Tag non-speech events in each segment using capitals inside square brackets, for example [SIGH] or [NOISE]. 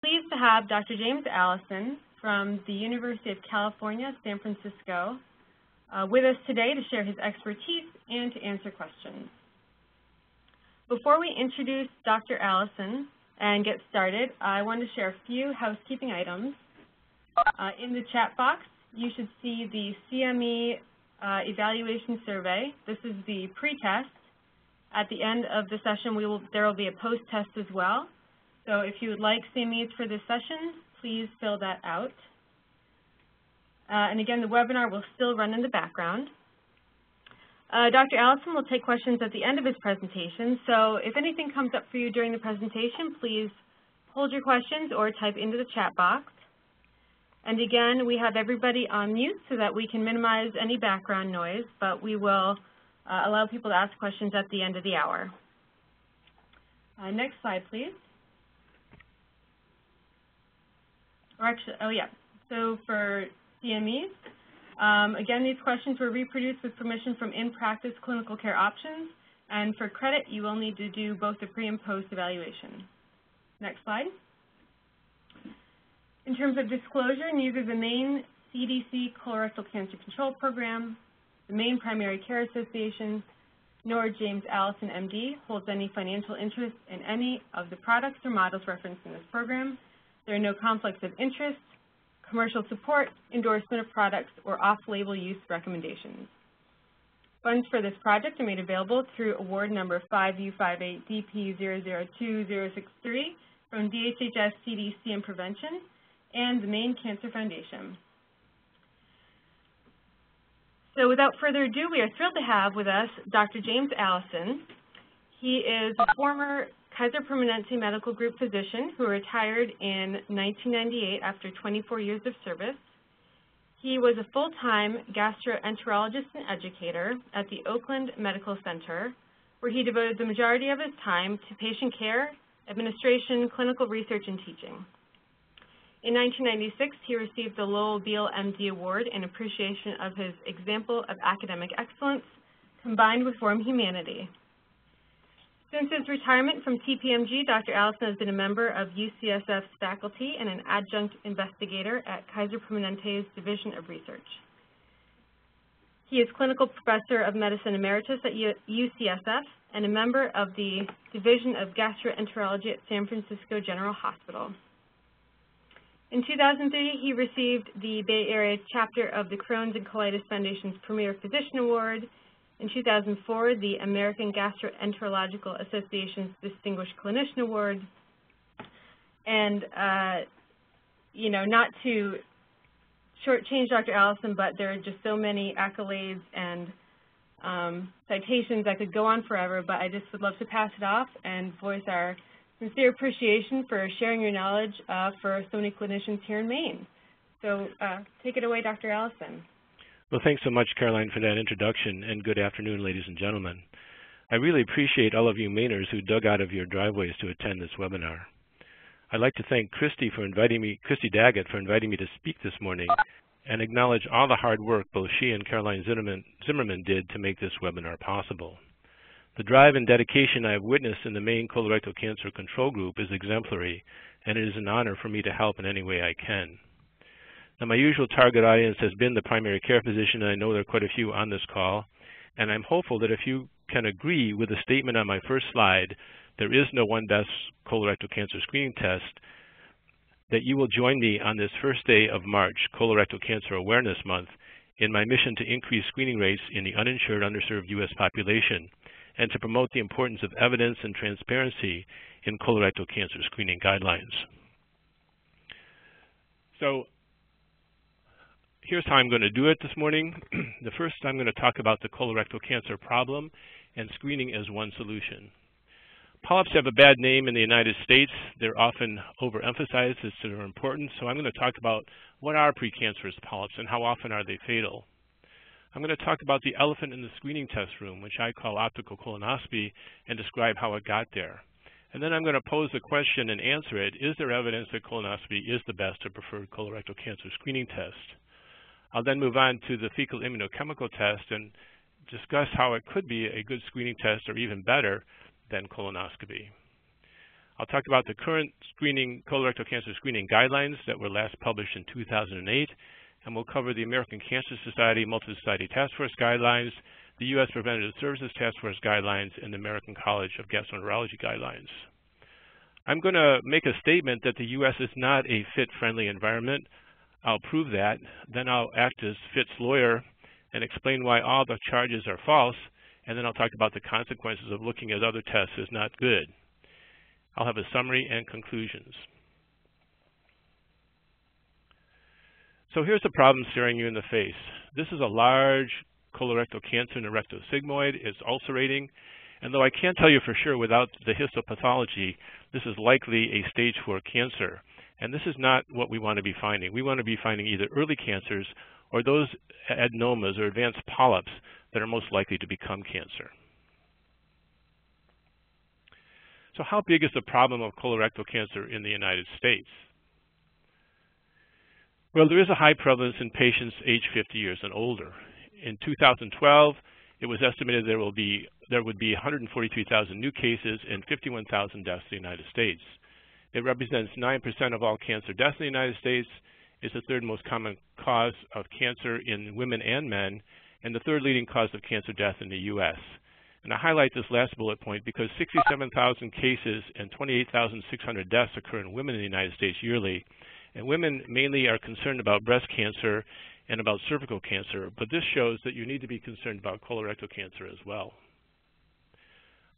pleased to have Dr. James Allison from the University of California, San Francisco, uh, with us today to share his expertise and to answer questions. Before we introduce Dr. Allison and get started, I want to share a few housekeeping items. Uh, in the chat box, you should see the CME uh, evaluation survey. This is the pre-test. At the end of the session, we will, there will be a post-test as well. So if you would like CMEs for this session, please fill that out. Uh, and again, the webinar will still run in the background. Uh, Dr. Allison will take questions at the end of his presentation, so if anything comes up for you during the presentation, please hold your questions or type into the chat box. And again, we have everybody on mute so that we can minimize any background noise, but we will uh, allow people to ask questions at the end of the hour. Uh, next slide, please. Or actually, oh yeah, so for CMEs, um, again, these questions were reproduced with permission from in-practice clinical care options, and for credit, you will need to do both the pre and post evaluation. Next slide. In terms of disclosure, neither the Maine CDC colorectal cancer control program, the Maine Primary Care Association, nor James Allison, MD, holds any financial interest in any of the products or models referenced in this program. There are no conflicts of interest, commercial support, endorsement of products, or off-label use recommendations. Funds for this project are made available through award number 5U58DP002063 from DHHS CDC and Prevention and the Maine Cancer Foundation. So without further ado, we are thrilled to have with us Dr. James Allison. He is a former Kaiser Permanente Medical Group physician who retired in 1998 after 24 years of service. He was a full-time gastroenterologist and educator at the Oakland Medical Center, where he devoted the majority of his time to patient care, administration, clinical research, and teaching. In 1996, he received the Lowell Beale MD Award in appreciation of his example of academic excellence combined with warm humanity. Since his retirement from TPMG, Dr. Allison has been a member of UCSF's faculty and an adjunct investigator at Kaiser Permanente's Division of Research. He is Clinical Professor of Medicine Emeritus at UCSF and a member of the Division of Gastroenterology at San Francisco General Hospital. In 2003, he received the Bay Area chapter of the Crohn's and Colitis Foundation's Premier Physician Award in 2004, the American Gastroenterological Association's Distinguished Clinician Award. And, uh, you know, not to shortchange Dr. Allison, but there are just so many accolades and um, citations that could go on forever, but I just would love to pass it off and voice our sincere appreciation for sharing your knowledge uh, for so many clinicians here in Maine. So uh, take it away, Dr. Allison. Well, thanks so much, Caroline, for that introduction, and good afternoon, ladies and gentlemen. I really appreciate all of you Mainers who dug out of your driveways to attend this webinar. I'd like to thank Christy for inviting me, Christy Daggett for inviting me to speak this morning, and acknowledge all the hard work both she and Caroline Zimmerman, Zimmerman did to make this webinar possible. The drive and dedication I have witnessed in the Maine Colorectal Cancer Control Group is exemplary, and it is an honor for me to help in any way I can. Now, my usual target audience has been the primary care physician, and I know there are quite a few on this call. And I'm hopeful that if you can agree with the statement on my first slide, there is no one best colorectal cancer screening test, that you will join me on this first day of March, Colorectal Cancer Awareness Month, in my mission to increase screening rates in the uninsured, underserved U.S. population, and to promote the importance of evidence and transparency in colorectal cancer screening guidelines. So here's how I'm going to do it this morning. [CLEARS THROAT] the first, I'm going to talk about the colorectal cancer problem and screening as one solution. Polyps have a bad name in the United States. They're often overemphasized as to their importance, so I'm going to talk about what are precancerous polyps and how often are they fatal. I'm going to talk about the elephant in the screening test room, which I call optical colonoscopy, and describe how it got there. And then I'm going to pose the question and answer it, is there evidence that colonoscopy is the best or preferred colorectal cancer screening test? I'll then move on to the fecal immunochemical test and discuss how it could be a good screening test or even better than colonoscopy. I'll talk about the current screening colorectal cancer screening guidelines that were last published in 2008, and we'll cover the American Cancer Society Multi-Society Task Force guidelines, the U.S. Preventative Services Task Force guidelines, and the American College of Gastroenterology guidelines. I'm going to make a statement that the U.S. is not a fit-friendly environment. I'll prove that. Then I'll act as FIT's lawyer and explain why all the charges are false, and then I'll talk about the consequences of looking at other tests as not good. I'll have a summary and conclusions. So here's the problem staring you in the face. This is a large colorectal cancer in the rectal sigmoid. It's ulcerating. And though I can't tell you for sure without the histopathology, this is likely a stage 4 cancer. And this is not what we want to be finding. We want to be finding either early cancers or those adenomas or advanced polyps that are most likely to become cancer. So how big is the problem of colorectal cancer in the United States? Well, there is a high prevalence in patients age 50 years and older. In 2012, it was estimated there will be there would be 143,000 new cases and 51,000 deaths in the United States. It represents 9% of all cancer deaths in the United States. It's the third most common cause of cancer in women and men, and the third leading cause of cancer death in the U.S. And I highlight this last bullet point because 67,000 cases and 28,600 deaths occur in women in the United States yearly. And women mainly are concerned about breast cancer and about cervical cancer, but this shows that you need to be concerned about colorectal cancer as well.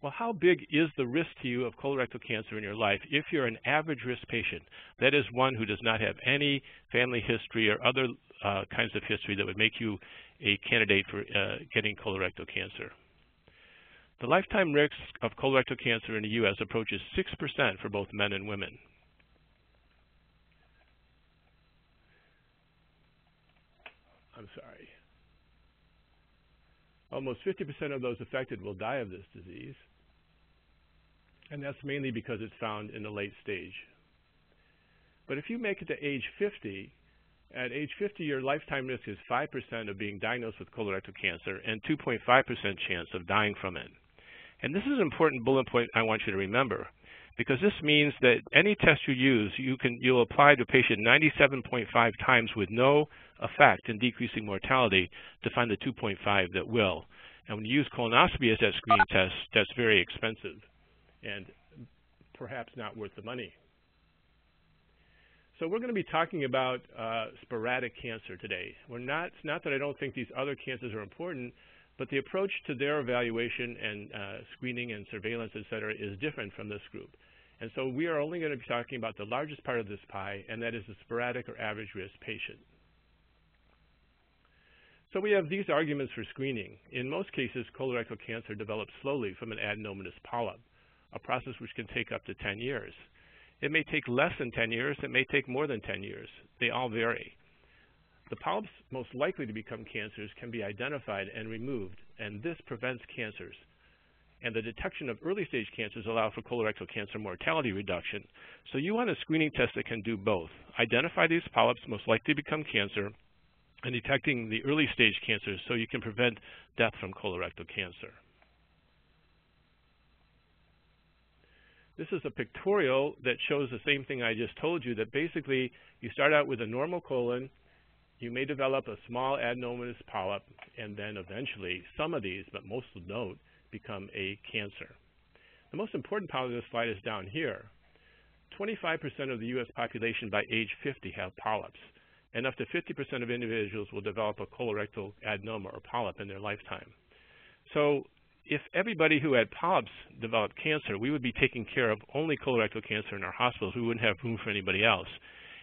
Well, how big is the risk to you of colorectal cancer in your life if you're an average risk patient? That is one who does not have any family history or other uh, kinds of history that would make you a candidate for uh, getting colorectal cancer. The lifetime risk of colorectal cancer in the U.S. approaches 6% for both men and women. I'm sorry. Almost 50% of those affected will die of this disease and that's mainly because it's found in the late stage. But if you make it to age 50, at age 50 your lifetime risk is 5% of being diagnosed with colorectal cancer and 2.5% chance of dying from it. And this is an important bullet point I want you to remember because this means that any test you use, you can, you'll apply to a patient 97.5 times with no effect in decreasing mortality to find the 2.5 that will. And when you use colonoscopy as that screening test, that's very expensive and perhaps not worth the money. So we're going to be talking about uh, sporadic cancer today. We're not, it's not that I don't think these other cancers are important, but the approach to their evaluation and uh, screening and surveillance, et cetera, is different from this group. And so we are only going to be talking about the largest part of this pie, and that is the sporadic or average risk patient. So we have these arguments for screening. In most cases, colorectal cancer develops slowly from an adenomatous polyp a process which can take up to 10 years. It may take less than 10 years. It may take more than 10 years. They all vary. The polyps most likely to become cancers can be identified and removed, and this prevents cancers. And the detection of early stage cancers allow for colorectal cancer mortality reduction. So you want a screening test that can do both. Identify these polyps most likely to become cancer and detecting the early stage cancers so you can prevent death from colorectal cancer. This is a pictorial that shows the same thing I just told you, that basically you start out with a normal colon, you may develop a small adenomatous polyp, and then eventually some of these, but most don't, become a cancer. The most important part of this slide is down here. 25% of the U.S. population by age 50 have polyps, and up to 50% of individuals will develop a colorectal adenoma or polyp in their lifetime. So if everybody who had polyps developed cancer, we would be taking care of only colorectal cancer in our hospitals. We wouldn't have room for anybody else.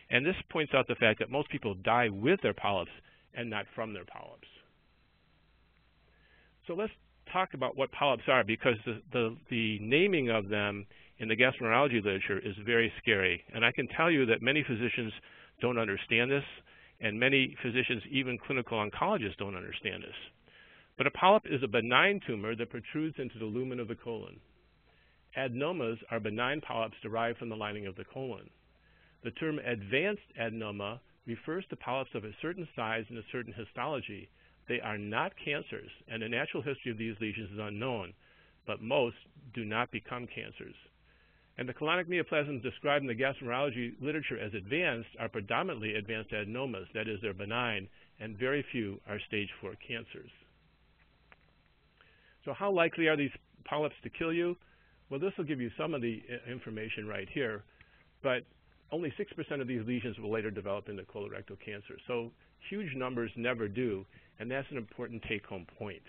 And this points out the fact that most people die with their polyps and not from their polyps. So let's talk about what polyps are because the, the, the naming of them in the gastroenterology literature is very scary. And I can tell you that many physicians don't understand this, and many physicians, even clinical oncologists, don't understand this. But a polyp is a benign tumor that protrudes into the lumen of the colon. Adenomas are benign polyps derived from the lining of the colon. The term advanced adenoma refers to polyps of a certain size and a certain histology. They are not cancers, and the natural history of these lesions is unknown, but most do not become cancers. And the colonic neoplasms described in the gastroenterology literature as advanced are predominantly advanced adenomas, that is, they're benign, and very few are stage 4 cancers. So how likely are these polyps to kill you? Well, this will give you some of the uh, information right here, but only 6% of these lesions will later develop into colorectal cancer. So huge numbers never do, and that's an important take-home point.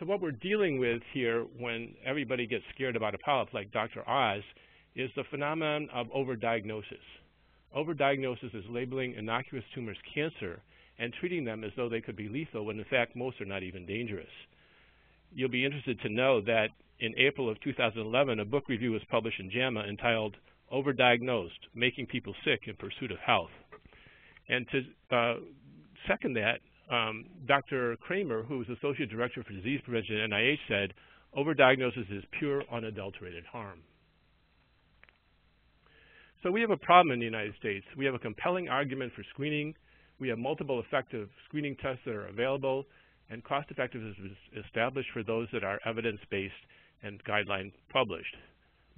So what we're dealing with here when everybody gets scared about a polyp like Dr. Oz is the phenomenon of overdiagnosis. Overdiagnosis is labeling innocuous tumors cancer and treating them as though they could be lethal when in fact most are not even dangerous. You'll be interested to know that in April of 2011, a book review was published in JAMA entitled Overdiagnosed, Making People Sick in Pursuit of Health. And to uh, second that, um, Dr. Kramer, who is Associate Director for Disease Prevention at NIH, said, overdiagnosis is pure, unadulterated harm. So we have a problem in the United States. We have a compelling argument for screening. We have multiple effective screening tests that are available, and cost effectiveness is established for those that are evidence-based and guideline published.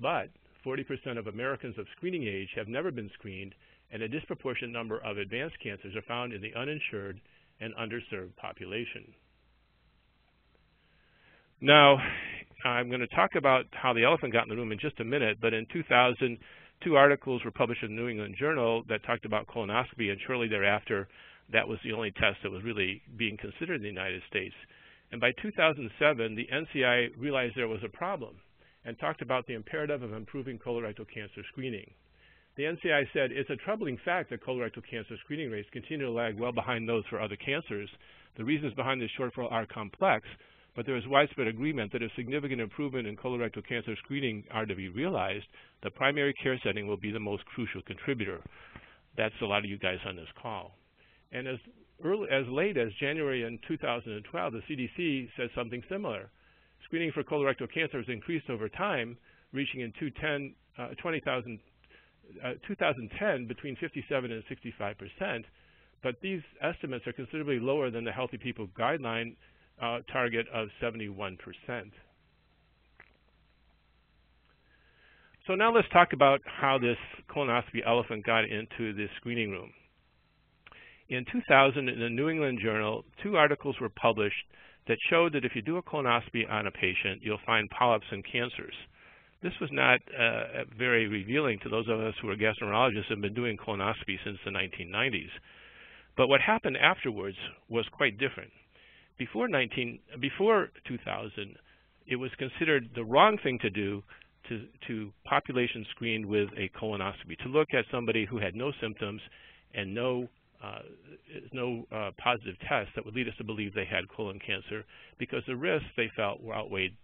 But 40% of Americans of screening age have never been screened, and a disproportionate number of advanced cancers are found in the uninsured and underserved population. Now, I'm going to talk about how the elephant got in the room in just a minute, but in 2000, two articles were published in the New England Journal that talked about colonoscopy, and shortly thereafter, that was the only test that was really being considered in the United States. And by 2007, the NCI realized there was a problem and talked about the imperative of improving colorectal cancer screening. The NCI said it's a troubling fact that colorectal cancer screening rates continue to lag well behind those for other cancers. The reasons behind this shortfall are complex, but there is widespread agreement that if significant improvement in colorectal cancer screening are to be realized, the primary care setting will be the most crucial contributor. That's a lot of you guys on this call. And as, early, as late as January in 2012, the CDC said something similar. Screening for colorectal cancer has increased over time, reaching in 2010, uh, 20,000 uh, 2010 between 57 and 65 percent, but these estimates are considerably lower than the Healthy People Guideline uh, target of 71 percent. So now let's talk about how this colonoscopy elephant got into the screening room. In 2000, in the New England Journal, two articles were published that showed that if you do a colonoscopy on a patient, you'll find polyps and cancers. This was not uh, very revealing to those of us who are gastroenterologists and have been doing colonoscopy since the 1990s. But what happened afterwards was quite different. Before 19, before 2000, it was considered the wrong thing to do to, to population screened with a colonoscopy, to look at somebody who had no symptoms and no uh, no uh, positive tests that would lead us to believe they had colon cancer because the risks they felt were outweighed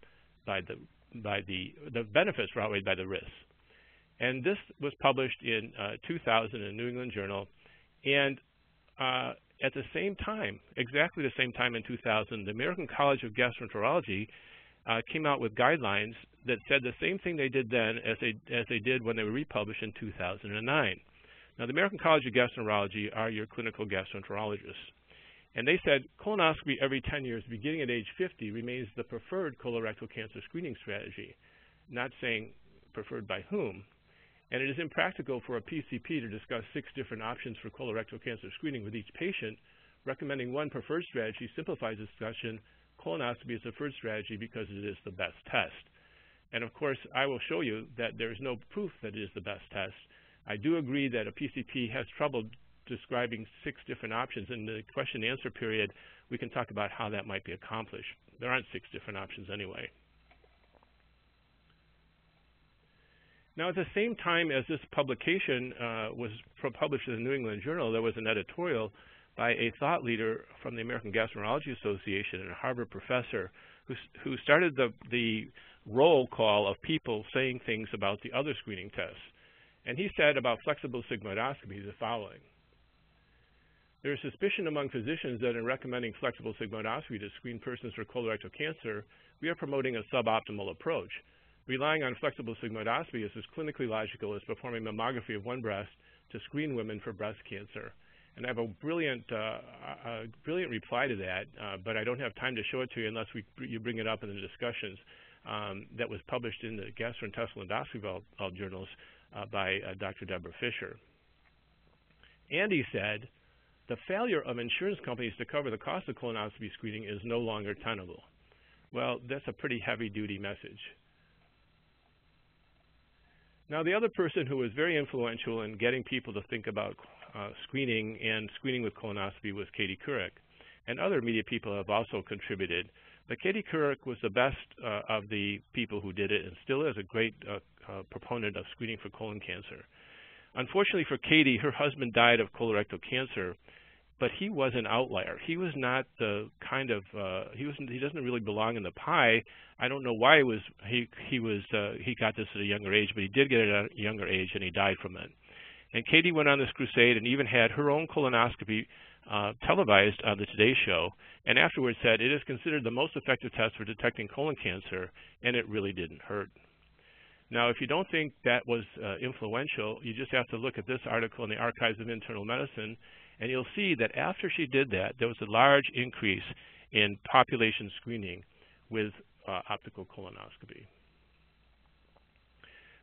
by the by the, the benefits were outweighed by the risks. And this was published in uh, 2000 in the New England Journal. And uh, at the same time, exactly the same time in 2000, the American College of Gastroenterology uh, came out with guidelines that said the same thing they did then as they, as they did when they were republished in 2009. Now, the American College of Gastroenterology are your clinical gastroenterologists. And they said colonoscopy every 10 years, beginning at age 50, remains the preferred colorectal cancer screening strategy, not saying preferred by whom. And it is impractical for a PCP to discuss six different options for colorectal cancer screening with each patient. Recommending one preferred strategy simplifies discussion. Colonoscopy is the preferred strategy because it is the best test. And of course, I will show you that there is no proof that it is the best test. I do agree that a PCP has trouble describing six different options. In the question and answer period, we can talk about how that might be accomplished. There aren't six different options anyway. Now, at the same time as this publication uh, was published in the New England Journal, there was an editorial by a thought leader from the American Gastroenterology Association and a Harvard professor who, who started the, the roll call of people saying things about the other screening tests. And he said about flexible sigmoidoscopy the following. There is suspicion among physicians that in recommending flexible sigmoidoscopy to screen persons for colorectal cancer, we are promoting a suboptimal approach. Relying on flexible sigmoidoscopy is as clinically logical as performing mammography of one breast to screen women for breast cancer. And I have a brilliant, uh, a brilliant reply to that, uh, but I don't have time to show it to you unless we, you bring it up in the discussions. um, that was published in the gastrointestinal endoscopy journals uh, by uh, Dr. Deborah Fisher. Andy said, the failure of insurance companies to cover the cost of colonoscopy screening is no longer tenable. Well, that's a pretty heavy-duty message. Now, the other person who was very influential in getting people to think about uh, screening and screening with colonoscopy was Katie Couric. And other media people have also contributed. But Katie Couric was the best uh, of the people who did it and still is a great uh, uh proponent of screening for colon cancer. Unfortunately for Katie, her husband died of colorectal cancer, but he was an outlier. He was not the kind of uh, he was he doesn't really belong in the pie. I don't know why he was he he was uh, he got this at a younger age, but he did get it at a younger age and he died from it. And Katie went on this crusade and even had her own colonoscopy uh, televised on the Today Show, and afterwards said it is considered the most effective test for detecting colon cancer, and it really didn't hurt. Now, if you don't think that was uh, influential, you just have to look at this article in the Archives of Internal Medicine, and you'll see that after she did that, there was a large increase in population screening with uh, optical colonoscopy.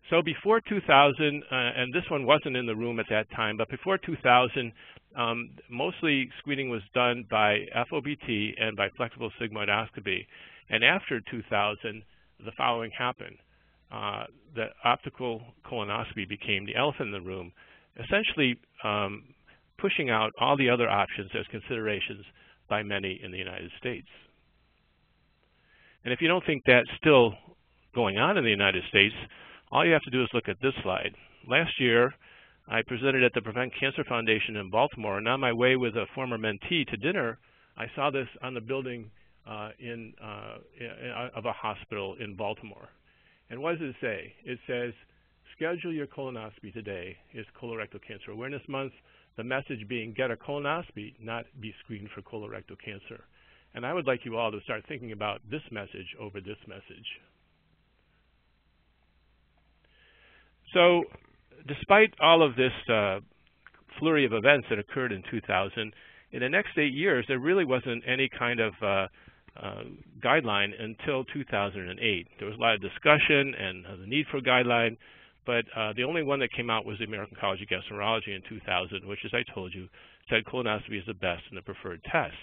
So before 2000, uh, and this one wasn't in the room at that time, but before 2000, um, mostly screening was done by FOBT and by flexible sigmoidoscopy. And after 2000, the following happened. Uh, the optical colonoscopy became the elephant in the room, essentially um, pushing out all the other options as considerations by many in the United States. And if you don't think that's still going on in the United States, all you have to do is look at this slide. Last year, I presented at the Prevent Cancer Foundation in Baltimore, and on my way with a former mentee to dinner, I saw this on the building uh, in, uh, of a hospital in Baltimore. And what does it say? It says, schedule your colonoscopy today It's Colorectal Cancer Awareness Month. The message being get a colonoscopy, not be screened for colorectal cancer. And I would like you all to start thinking about this message over this message. So despite all of this uh, flurry of events that occurred in 2000, in the next eight years, there really wasn't any kind of uh, uh, guideline until 2008. There was a lot of discussion and the need for a guideline, but uh, the only one that came out was the American College of Gastroenterology in 2000, which, as I told you, said colonoscopy is the best and the preferred test.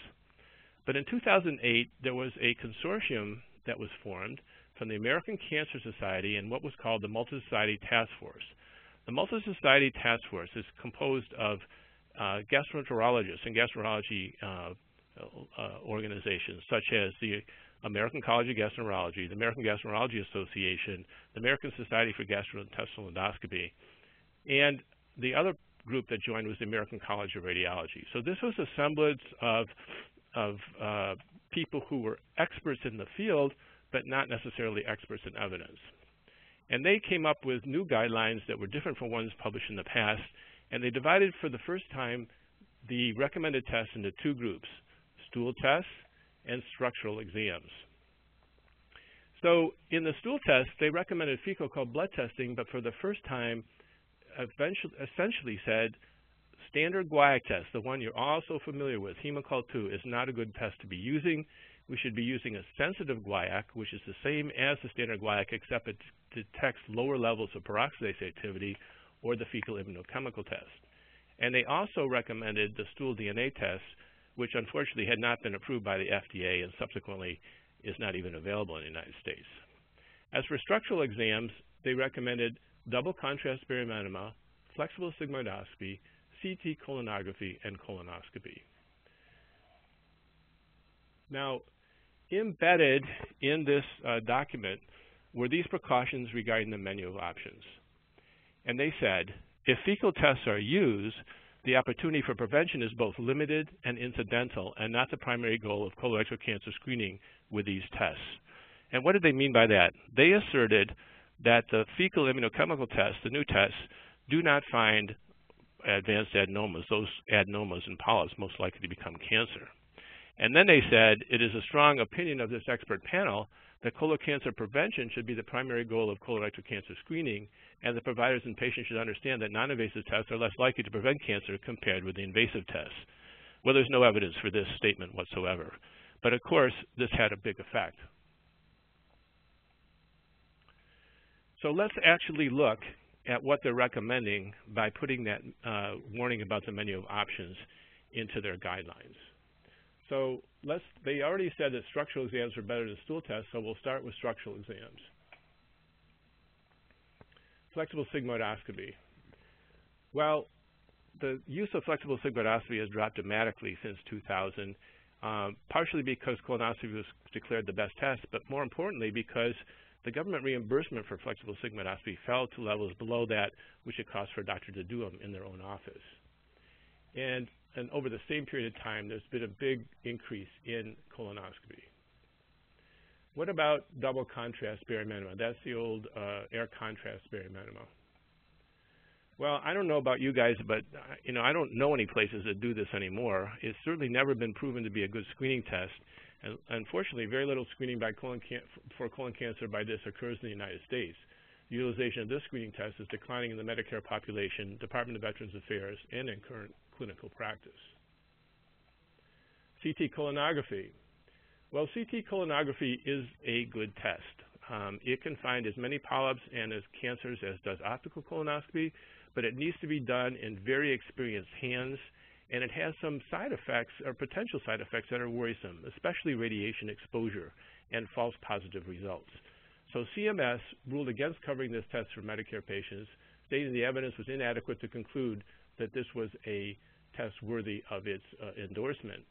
But in 2008, there was a consortium that was formed from the American Cancer Society and what was called the Multi-Society Task Force. The Multi-Society Task Force is composed of uh, gastroenterologists and gastroenterology uh, uh, organizations such as the American College of Gastroenterology, the American Gastroenterology Association, the American Society for Gastrointestinal Endoscopy, and the other group that joined was the American College of Radiology. So this was a semblance of, of uh, people who were experts in the field, but not necessarily experts in evidence. And they came up with new guidelines that were different from ones published in the past, and they divided for the first time the recommended tests into two groups, stool tests and structural exams. So in the stool test, they recommended fecal occult blood testing, but for the first time, essentially said standard guaiac test, the one you're all so familiar with, Hemoccult 2, is not a good test to be using. We should be using a sensitive guaiac, which is the same as the standard guaiac, except it detects lower levels of peroxidase activity, or the fecal immunochemical test. And they also recommended the stool DNA test, which unfortunately had not been approved by the FDA and subsequently is not even available in the United States. As for structural exams, they recommended double contrast barium enema, flexible sigmoidoscopy, CT colonography, and colonoscopy. Now, embedded in this uh, document were these precautions regarding the menu of options. And they said, if fecal tests are used, the opportunity for prevention is both limited and incidental and not the primary goal of colorectal cancer screening with these tests. And what did they mean by that? They asserted that the fecal immunochemical tests, the new tests, do not find advanced adenomas, those adenomas and polyps most likely to become cancer. And then they said, it is a strong opinion of this expert panel that colorectal cancer prevention should be the primary goal of colorectal cancer screening and the providers and patients should understand that non-invasive tests are less likely to prevent cancer compared with the invasive tests. Well, there's no evidence for this statement whatsoever. But of course, this had a big effect. So let's actually look at what they're recommending by putting that uh, warning about the menu of options into their guidelines. So let's, they already said that structural exams are better than stool tests, so we'll start with structural exams. Flexible sigmoidoscopy. Well, the use of flexible sigmoidoscopy has dropped dramatically since 2000, um, partially because colonoscopy was declared the best test, but more importantly because the government reimbursement for flexible sigmoidoscopy fell to levels below that which it costs for a doctor to do them in their own office. And, and over the same period of time, there's been a big increase in colonoscopy. What about double contrast barium enema? That's the old uh, air contrast barium enema. Well, I don't know about you guys, but uh, you know, I don't know any places that do this anymore. It's certainly never been proven to be a good screening test, and unfortunately, very little screening by colon for colon cancer by this occurs in the United States. The utilization of this screening test is declining in the Medicare population, Department of Veterans Affairs, and in current clinical practice. CT colonography. Well, CT colonography is a good test. Um, it can find as many polyps and as cancers as does optical colonoscopy, but it needs to be done in very experienced hands and it has some side effects or potential side effects that are worrisome, especially radiation exposure and false positive results. So CMS ruled against covering this test for Medicare patients, stating the evidence was inadequate to conclude that this was a test worthy of its uh, endorsement.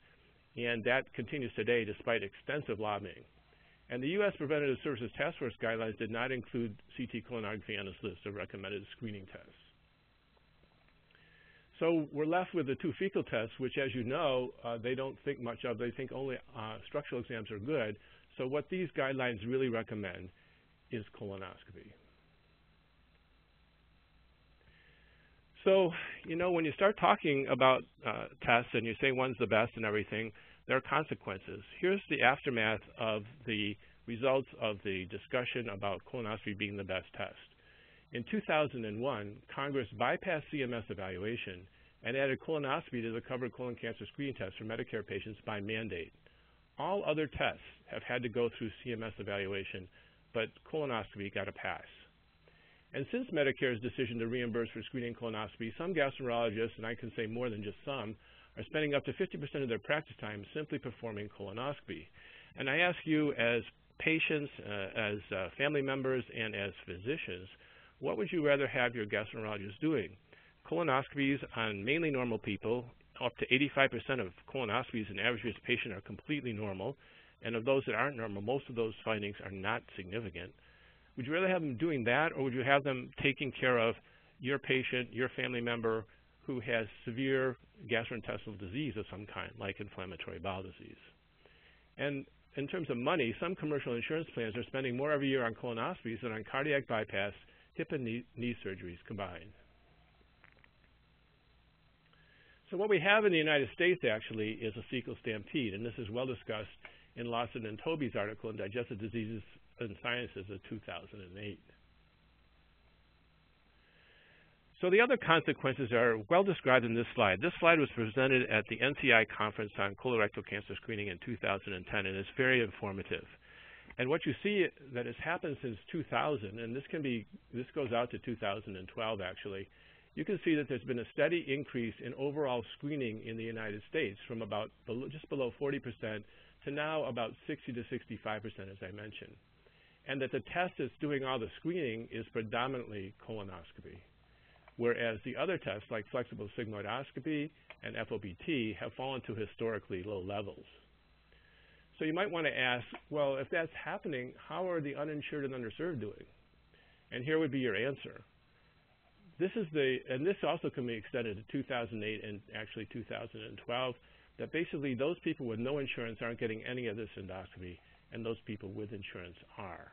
And that continues today despite extensive lobbying. And the U.S. Preventative Services Task Force guidelines did not include CT colonography on its list of recommended screening tests. So we're left with the two fecal tests, which, as you know, uh, they don't think much of. They think only uh, structural exams are good. So what these guidelines really recommend is colonoscopy. So, you know, when you start talking about uh, tests and you say one's the best and everything, there are consequences. Here's the aftermath of the results of the discussion about colonoscopy being the best test. In 2001, Congress bypassed CMS evaluation and added colonoscopy to the covered colon cancer screening test for Medicare patients by mandate. All other tests have had to go through CMS evaluation, but colonoscopy got a pass. And since Medicare's decision to reimburse for screening colonoscopy, some gastroenterologists, and I can say more than just some, are spending up to 50% of their practice time simply performing colonoscopy. And I ask you as patients, uh, as uh, family members, and as physicians, what would you rather have your gastroenterologist doing? Colonoscopies on mainly normal people, up to 85% of colonoscopies in average risk patient are completely normal, and of those that aren't normal, most of those findings are not significant. Would you rather have them doing that, or would you have them taking care of your patient, your family member, who has severe gastrointestinal disease of some kind, like inflammatory bowel disease? And in terms of money, some commercial insurance plans are spending more every year on colonoscopies than on cardiac bypass hip and knee, knee surgeries combined. So what we have in the United States actually is a fecal stampede, and this is well discussed in Lawson and Toby's article in Digestive Diseases and Sciences of 2008. So the other consequences are well described in this slide. This slide was presented at the NCI conference on colorectal cancer screening in 2010, and it's very informative. And what you see that has happened since 2000, and this can be, this goes out to 2012 actually, you can see that there's been a steady increase in overall screening in the United States from about below, just below 40% to now about 60 to 65%, as I mentioned. And that the test that's doing all the screening is predominantly colonoscopy, whereas the other tests like flexible sigmoidoscopy and FOBT have fallen to historically low levels. So you might want to ask, well, if that's happening, how are the uninsured and underserved doing? And here would be your answer. This is the, and this also can be extended to 2008 and actually 2012, that basically those people with no insurance aren't getting any of this endoscopy, and those people with insurance are.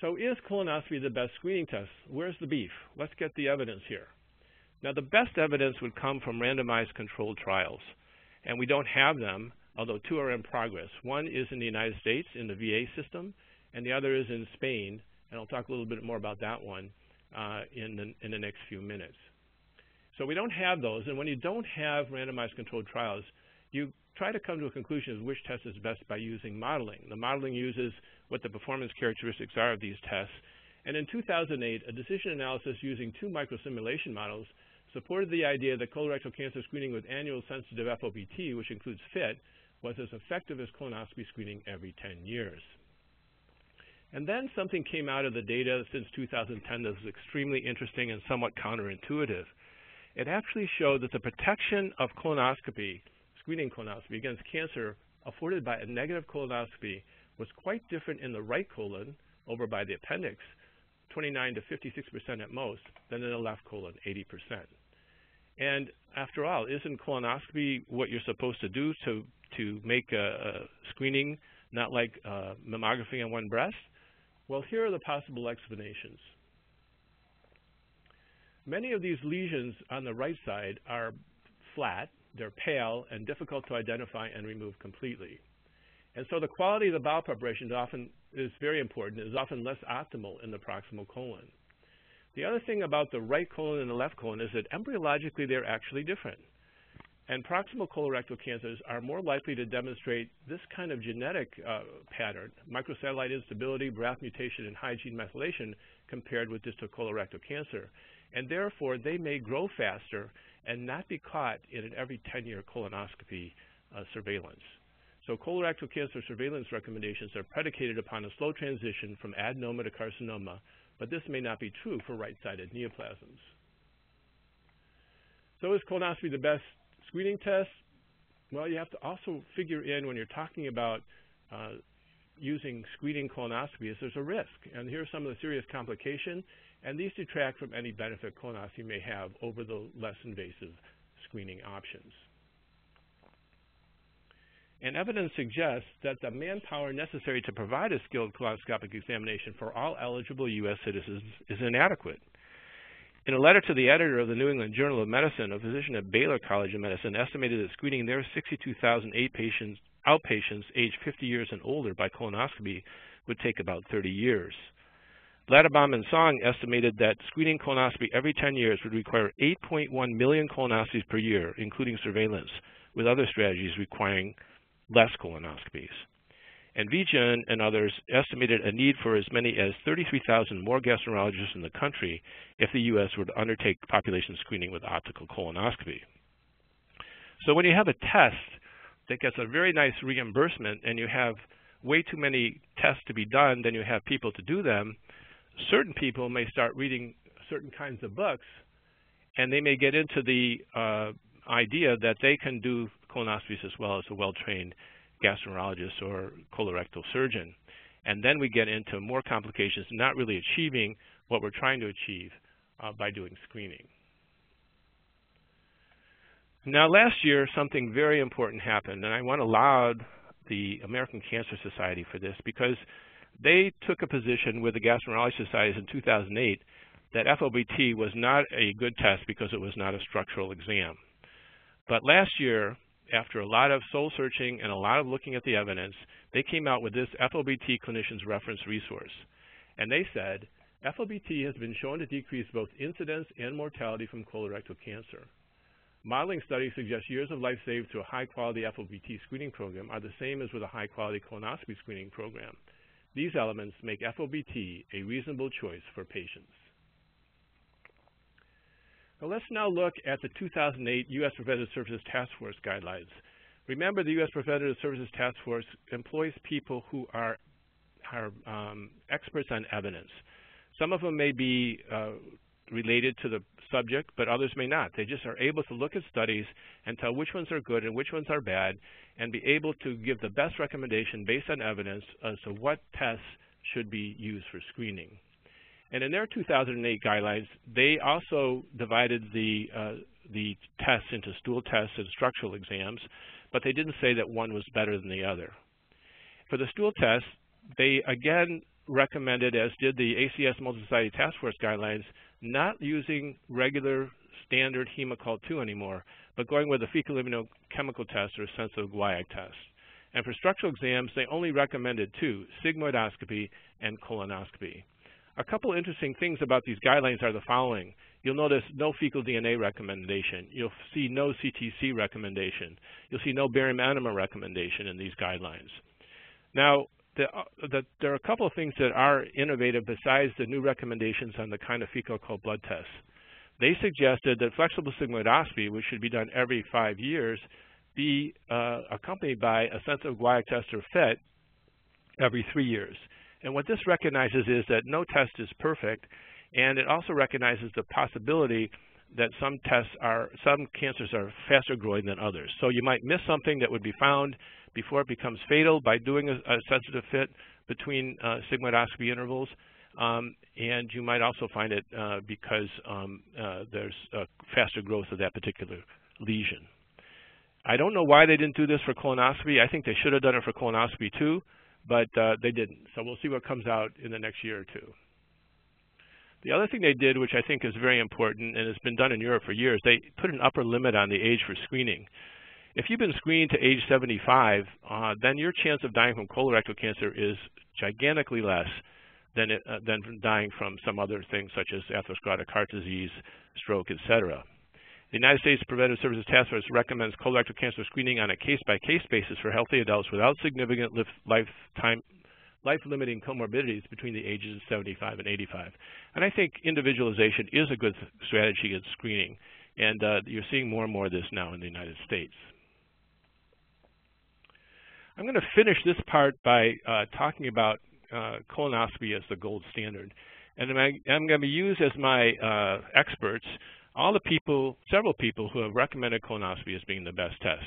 So is colonoscopy the best screening test? Where's the beef? Let's get the evidence here. Now, the best evidence would come from randomized controlled trials and we don't have them, although two are in progress. One is in the United States in the VA system, and the other is in Spain, and I'll talk a little bit more about that one uh, in, the, in the next few minutes. So we don't have those, and when you don't have randomized controlled trials, you try to come to a conclusion of which test is best by using modeling. The modeling uses what the performance characteristics are of these tests. And in 2008, a decision analysis using two microsimulation models supported the idea that colorectal cancer screening with annual sensitive FOBT, which includes FIT, was as effective as colonoscopy screening every 10 years. And then something came out of the data since 2010 that was extremely interesting and somewhat counterintuitive. It actually showed that the protection of colonoscopy, screening colonoscopy against cancer afforded by a negative colonoscopy was quite different in the right colon over by the appendix, 29 to 56% at most, than in the left colon, 80%. And after all, isn't colonoscopy what you're supposed to do to, to make a, a screening not like uh, mammography on one breast? Well, here are the possible explanations. Many of these lesions on the right side are flat, they're pale, and difficult to identify and remove completely. And so the quality of the bowel preparation is often is very important, is often less optimal in the proximal colon. The other thing about the right colon and the left colon is that embryologically they're actually different. And proximal colorectal cancers are more likely to demonstrate this kind of genetic uh, pattern, microsatellite instability, BRAF mutation, and high gene methylation, compared with distal colorectal cancer. And therefore, they may grow faster and not be caught in an every 10-year colonoscopy uh, surveillance. So colorectal cancer surveillance recommendations are predicated upon a slow transition from adenoma to carcinoma, but this may not be true for right-sided neoplasms. So is colonoscopy the best screening test? well, you have to also figure in when you're talking about uh, using screening colonoscopy is there's a risk. And here are some of the serious complications, and these detract from any benefit colonoscopy may have over the less invasive screening options. And evidence suggests that the manpower necessary to provide a skilled colonoscopic examination for all eligible U.S. citizens is inadequate. In a letter to the editor of the New England Journal of Medicine, a physician at Baylor College of Medicine estimated that screening their 62,008 patients, outpatients aged 50 years and older by colonoscopy would take about 30 years. Ladabaum and Song estimated that screening colonoscopy every 10 years would require 8.1 million colonoscopies per year, including surveillance, with other strategies requiring less colonoscopies and Vijan and others estimated a need for as many as 33,000 more gastroenterologists in the country if the U.S. were to undertake population screening with optical colonoscopy. So when you have a test that gets a very nice reimbursement and you have way too many tests to be done than you have people to do them, certain people may start reading certain kinds of books and they may get into the uh, idea that they can do colonoscopies as well as a well-trained gastroenterologist or colorectal surgeon. And then we get into more complications, not really achieving what we're trying to achieve uh, by doing screening. Now, last year, something very important happened, and I want to laud the American Cancer Society for this because they took a position with the Gastroenterology Societies in 2008 that FOBT was not a good test because it was not a structural exam. But last year, after a lot of soul searching and a lot of looking at the evidence, they came out with this FOBT clinician's reference resource. And they said, FOBT has been shown to decrease both incidence and mortality from colorectal cancer. Modeling studies suggest years of life saved through a high-quality FOBT screening program are the same as with a high-quality colonoscopy screening program. These elements make FOBT a reasonable choice for patients. Well, let's now look at the 2008 U.S. Preventative Services Task Force guidelines. Remember, the U.S. Preventative Services Task Force employs people who are, are um, experts on evidence. Some of them may be uh, related to the subject, but others may not. They just are able to look at studies and tell which ones are good and which ones are bad, and be able to give the best recommendation based on evidence as to what tests should be used for screening. And in their 2008 guidelines, they also divided the, uh, the tests into stool tests and structural exams, but they didn't say that one was better than the other. For the stool test, they again recommended, as did the ACS Multi-Society Task Force guidelines, not using regular standard Hemoccult 2 anymore, but going with a fecal immunochemical test or a sensitive guaiac test. And for structural exams, they only recommended two, sigmoidoscopy and colonoscopy. A couple interesting things about these guidelines are the following. you'll notice no fecal DNA recommendation. You'll see no CTC recommendation. You'll see no barium enema recommendation in these guidelines. Now, the, uh, the, there are a couple of things that are innovative besides the new recommendations on the kind of fecal occult blood tests. They suggested that flexible sigmoidoscopy, which should be done every five years, be uh, accompanied by a sensitive guaiac test or FIT every three years. And what this recognizes is that no test is perfect, and it also recognizes the possibility that some tests are, some cancers are faster growing than others. So you might miss something that would be found before it becomes fatal by doing a, a sensitive fit between uh, sigmoidoscopy intervals, um, and you might also find it uh, because um, uh, there's faster growth of that particular lesion. I don't know why they didn't do this for colonoscopy. I think they should have done it for colonoscopy too, but uh, they didn't. So we'll see what comes out in the next year or two. The other thing they did, which I think is very important and has been done in Europe for years, they put an upper limit on the age for screening. If you've been screened to age 75, uh, then your chance of dying from colorectal cancer is gigantically less than, it, uh, than dying from some other things such as atherosclerotic heart disease, stroke, etc. The United States Preventive Services Task Force recommends colorectal cancer screening on a case-by-case -case basis for healthy adults without significant lifetime life-limiting comorbidities between the ages of 75 and 85. And I think individualization is a good strategy in screening, and uh, you're seeing more and more of this now in the United States. I'm going to finish this part by uh, talking about uh, colonoscopy as the gold standard. And I'm, I'm going to use as my uh, experts all the people, several people who have recommended colonoscopy as being the best test.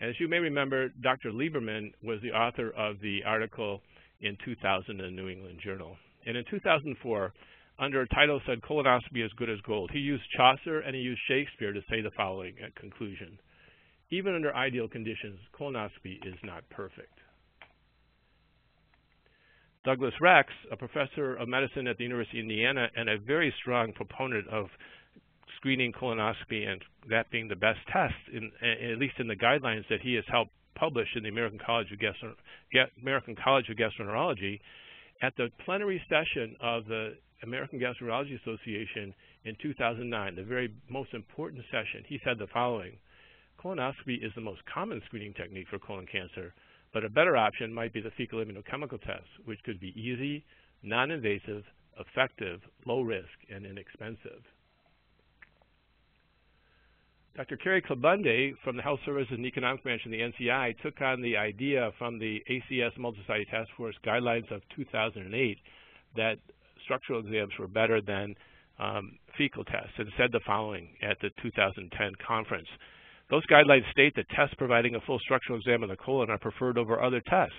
As you may remember, Dr. Lieberman was the author of the article in 2000 in the New England Journal. And in 2004, under a title said colonoscopy is good as gold, he used Chaucer and he used Shakespeare to say the following conclusion even under ideal conditions, colonoscopy is not perfect. Douglas Rex, a professor of medicine at the University of Indiana and a very strong proponent of screening colonoscopy and that being the best test, in, at least in the guidelines that he has helped publish in the American College of, Gastro American College of Gastroenterology, at the plenary session of the American Gastroenterology Association in 2009, the very most important session, he said the following, colonoscopy is the most common screening technique for colon cancer, but a better option might be the fecal immunochemical test, which could be easy, non-invasive, effective, low risk, and inexpensive. Dr. Carrie Klabunde from the Health Services and Economic Branch in the NCI took on the idea from the ACS Multi-Society Task Force guidelines of 2008 that structural exams were better than um, fecal tests and said the following at the 2010 conference. Those guidelines state that tests providing a full structural exam of the colon are preferred over other tests.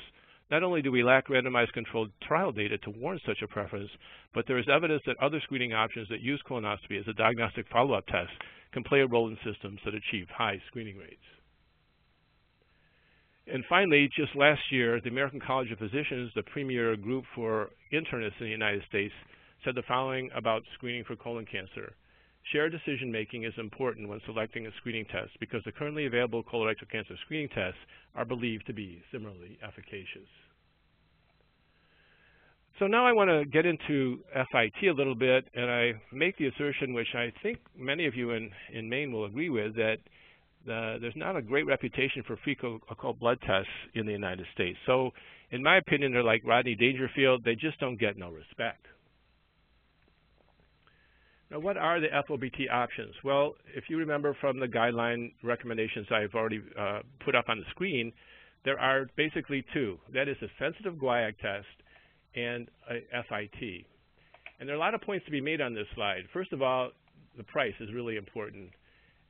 Not only do we lack randomized controlled trial data to warrant such a preference, but there is evidence that other screening options that use colonoscopy as a diagnostic follow-up test can play a role in systems that achieve high screening rates. And finally, just last year, the American College of Physicians, the premier group for internists in the United States, said the following about screening for colon cancer. Shared decision making is important when selecting a screening test because the currently available colorectal cancer screening tests are believed to be similarly efficacious. So now I want to get into FIT a little bit, and I make the assertion, which I think many of you in, in Maine will agree with, that uh, there's not a great reputation for fecal occult blood tests in the United States. So in my opinion, they're like Rodney Dangerfield. They just don't get no respect. Now, what are the FOBT options? Well, if you remember from the guideline recommendations I've already uh, put up on the screen, there are basically two. That is a sensitive guaiac test and a FIT. And there are a lot of points to be made on this slide. First of all, the price is really important.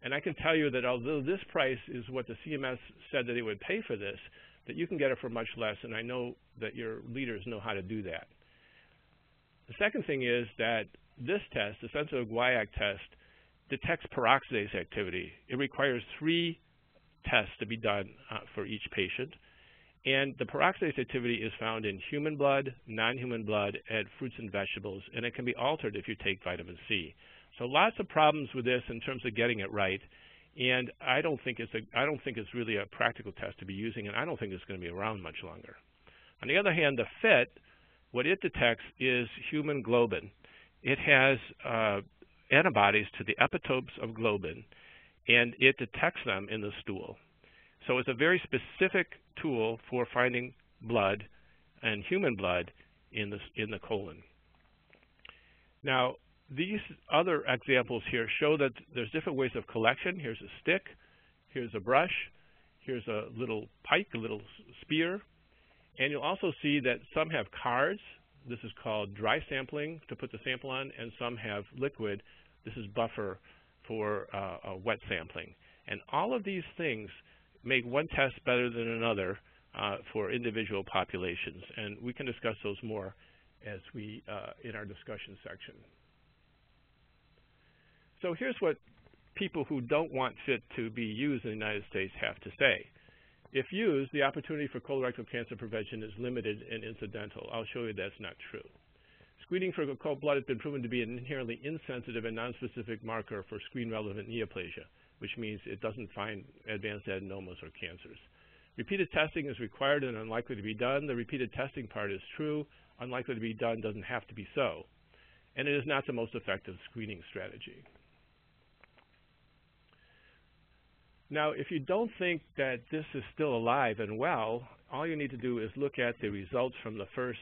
And I can tell you that although this price is what the CMS said that they would pay for this, that you can get it for much less, and I know that your leaders know how to do that. The second thing is that this test, the sensitive guaiac test, detects peroxidase activity. It requires three tests to be done uh, for each patient. And the peroxidase activity is found in human blood, non-human blood, and fruits and vegetables, and it can be altered if you take vitamin C. So lots of problems with this in terms of getting it right. And I don't think it's a, I don't think it's really a practical test to be using, and I don't think it's going to be around much longer. On the other hand, the FIT, what it detects is human globin. It has uh, antibodies to the epitopes of globin, and it detects them in the stool. So it's a very specific tool for finding blood and human blood in the, in the colon. Now, these other examples here show that there's different ways of collection. Here's a stick, here's a brush, here's a little pike, a little spear, and you'll also see that some have cards. This is called dry sampling to put the sample on, and some have liquid. This is buffer for uh, wet sampling. And all of these things make one test better than another uh, for individual populations, and we can discuss those more as we uh, in our discussion section. So here's what people who don't want FIT to be used in the United States have to say. If used, the opportunity for colorectal cancer prevention is limited and incidental. I'll show you that's not true. Screening for occult blood has been proven to be an inherently insensitive and nonspecific marker for screen-relevant neoplasia, which means it doesn't find advanced adenomas or cancers. Repeated testing is required and unlikely to be done. The repeated testing part is true. Unlikely to be done doesn't have to be so. And it is not the most effective screening strategy. Now, if you don't think that this is still alive and well, all you need to do is look at the results from the first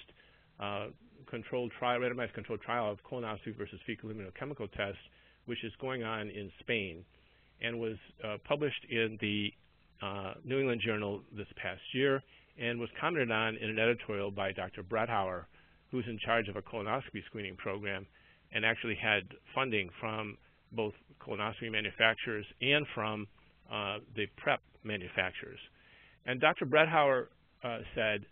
uh, controlled trial, randomized controlled trial of colonoscopy versus fecal immunochemical test, which is going on in Spain and was uh, published in the uh, New England Journal this past year and was commented on in an editorial by Dr. Bretthauer, who's in charge of a colonoscopy screening program and actually had funding from both colonoscopy manufacturers and from uh, the prep manufacturers. And Dr. Bretthauer uh, said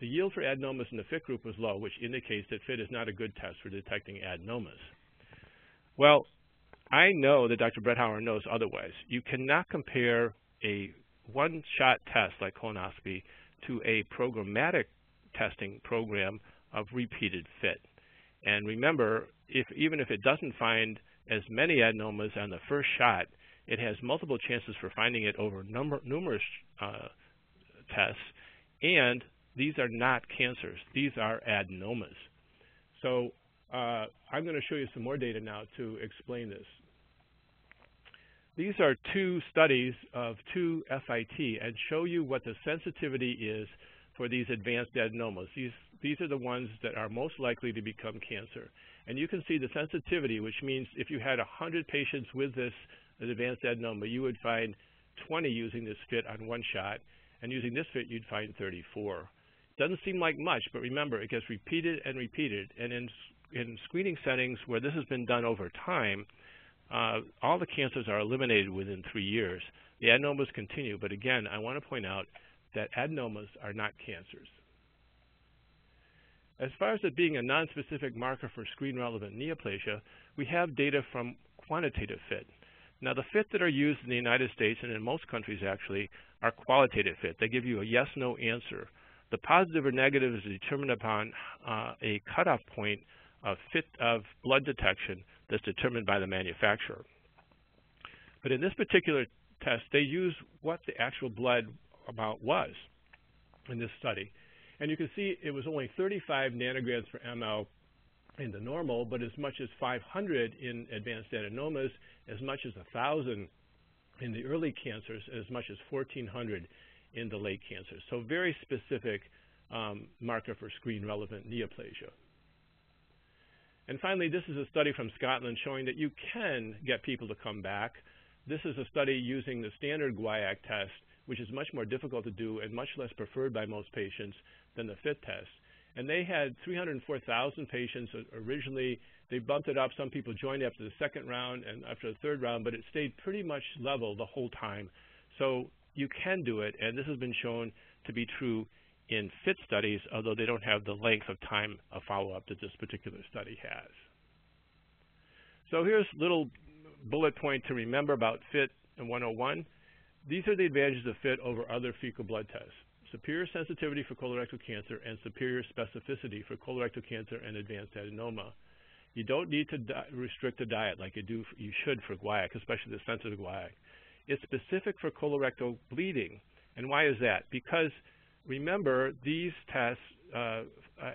the yield for adenomas in the FIT group was low, which indicates that FIT is not a good test for detecting adenomas. Well, I know that Dr. Bretthauer knows otherwise. You cannot compare a one-shot test like colonoscopy to a programmatic testing program of repeated FIT. And remember, if even if it doesn't find as many adenomas on the first shot, it has multiple chances for finding it over number, numerous uh, tests, and these are not cancers. These are adenomas. So uh, I'm going to show you some more data now to explain this. These are two studies of two FIT and show you what the sensitivity is for these advanced adenomas. These, these are the ones that are most likely to become cancer. And you can see the sensitivity, which means if you had 100 patients with this advanced adenoma, you would find 20 using this fit on one shot, and using this fit, you'd find 34. Doesn't seem like much, but remember, it gets repeated and repeated. And in, in screening settings where this has been done over time, uh, all the cancers are eliminated within three years. The adenomas continue, but again, I want to point out that adenomas are not cancers. As far as it being a nonspecific marker for screen-relevant neoplasia, we have data from quantitative FIT. Now, the FIT that are used in the United States and in most countries actually are qualitative FIT. They give you a yes-no answer. The positive or negative is determined upon uh, a cutoff point of fit of blood detection that's determined by the manufacturer. But in this particular test, they use what the actual blood amount was in this study. And you can see it was only 35 nanograms per ml in the normal, but as much as 500 in advanced adenomas, as much as 1,000 in the early cancers, as much as 1,400 in the late cancers. So very specific um, marker for screen-relevant neoplasia. And finally, this is a study from Scotland showing that you can get people to come back. This is a study using the standard Guaiac test, which is much more difficult to do and much less preferred by most patients than the FIT test. And they had 304,000 patients originally. They bumped it up. Some people joined after the second round and after the third round, but it stayed pretty much level the whole time. So you can do it, and this has been shown to be true in FIT studies, although they don't have the length of time of follow-up that this particular study has. So here's a little bullet point to remember about FIT and 101. These are the advantages of FIT over other fecal blood tests. Superior sensitivity for colorectal cancer and superior specificity for colorectal cancer and advanced adenoma. You don't need to restrict the diet like you do you should for guaiac, especially the sensitive guaiac. It's specific for colorectal bleeding. And why is that? Because remember, these tests uh, uh,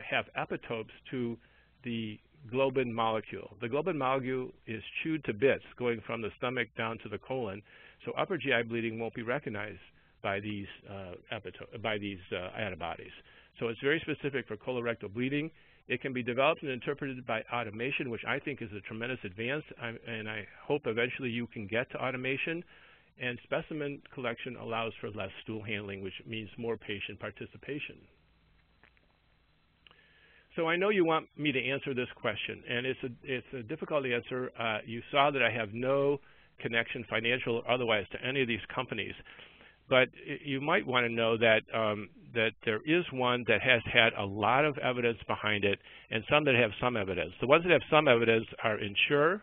have epitopes to the globin molecule. The globin molecule is chewed to bits going from the stomach down to the colon, so upper GI bleeding won't be recognized by these, uh, by these uh, antibodies. So it's very specific for colorectal bleeding. It can be developed and interpreted by automation, which I think is a tremendous advance, I'm, and I hope eventually you can get to automation. And specimen collection allows for less stool handling, which means more patient participation. So I know you want me to answer this question, and it's a, it's a difficult answer. Uh, you saw that I have no connection, financial or otherwise, to any of these companies. But you might want to know that um, that there is one that has had a lot of evidence behind it, and some that have some evidence. The ones that have some evidence are InSure